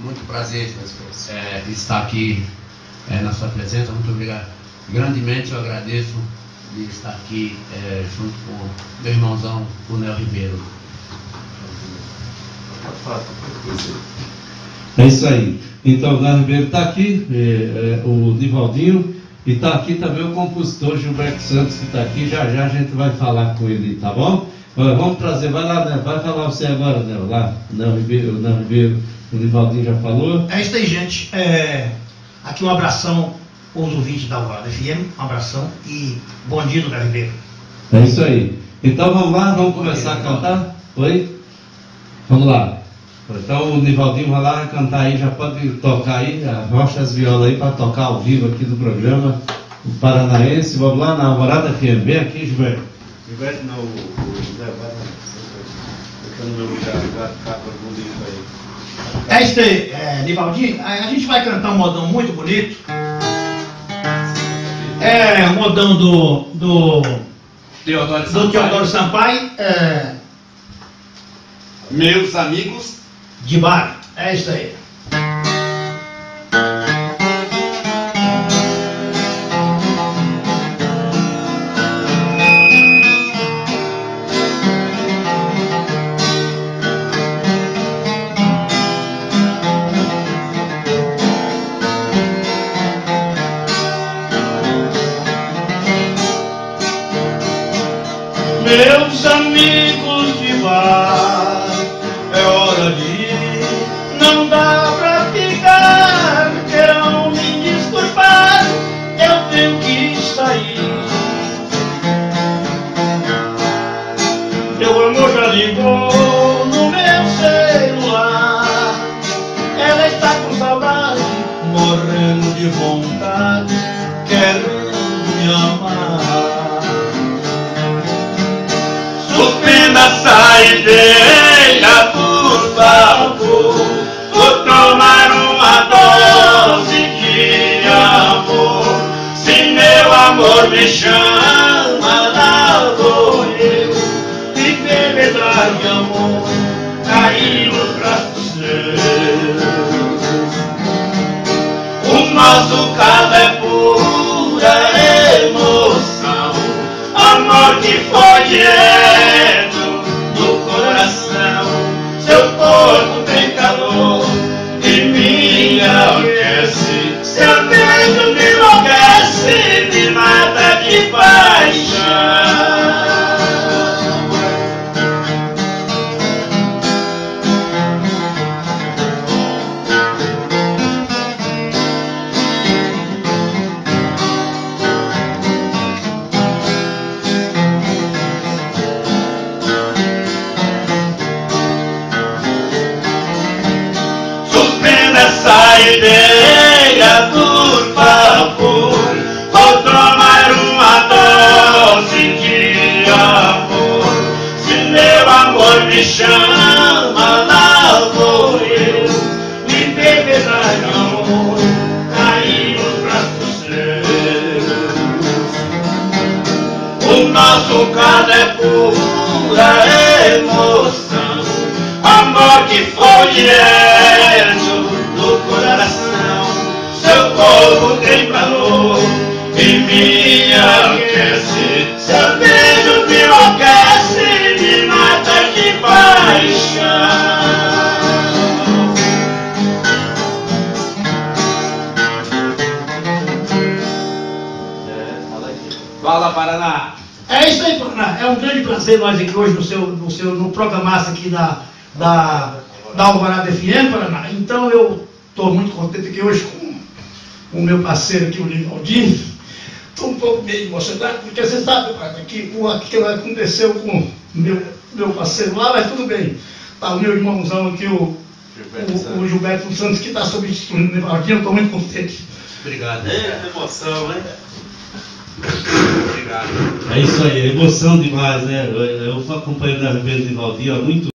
muito prazer é, estar aqui é, na sua presença. Muito obrigado. Grandemente eu agradeço de estar aqui é, junto com meu irmãozão, o Nel Ribeiro. É isso aí. Então, o Nel Ribeiro está aqui, é, é, o Nivaldinho, e está aqui também o compositor Gilberto Santos, que está aqui. Já já a gente vai falar com ele, tá bom? Vamos trazer, vai lá, né? vai falar você agora, né? Lá, não, Ribeiro, não, Ribeiro, o Nivaldinho já falou. É isso aí, gente. É, aqui um abração aos ouvintes da Alvorada FM, um abração e bom dia do Ribeiro. É isso aí. Então vamos lá, vamos começar a cantar? Oi? Vamos lá. Então o Nivaldinho vai lá cantar aí, já pode tocar aí, arrocha as violas aí para tocar ao vivo aqui do programa o Paranaense. Vamos lá na Alvorada FM. Vem aqui, Gilberto. Ficar bonito aí. É isso aí, é, Nivaldinho. A, a, gente vai cantar um modão muito bonito. É, um modão do. do Teodoro do Sampaio. Teodoro Sampaio. É, Meus amigos, de bar. É isso aí. Meus amigos de bar, é hora de ir, não dá pra ficar, terão me desculpar, eu tenho que sair. Meu amor já ligou no meu celular, ela está com saudade, morrendo de vontade, querendo me amar. Suspenda a saideira, por favor. Vou tomar uma dose de amor. Se meu amor me chama, lá vou eu. E bebedar de amor, cair nos braços seus. O nosso caso é pura emoção, amor que foi direto ideia, por favor. Vou tomar uma dose de amor. Se meu amor me chama, lá vou eu. Me beberá de amor, cair nos braços seus. O nosso caso é pura emoção. Amor que foi direto É isso aí, Paraná. É um grande prazer nós aqui hoje no seu, no seu no programaço aqui da, da, da Alvorada FM, Paraná. Então eu estou muito contente aqui hoje com o meu parceiro aqui, o Linaldinho. Estou um pouco meio emocionado, porque você sabe, Paraná, que o que aconteceu com o meu, meu parceiro lá, mas tudo bem. Tá o meu irmãozão aqui, o, o, o Gilberto Santos, que está substituindo o Linaldinho, eu estou muito contente. Obrigado. é emoção, hein? É isso aí, é emoção demais, né? Eu, eu acompanho o Nel Ribeiro de Valdinho há muito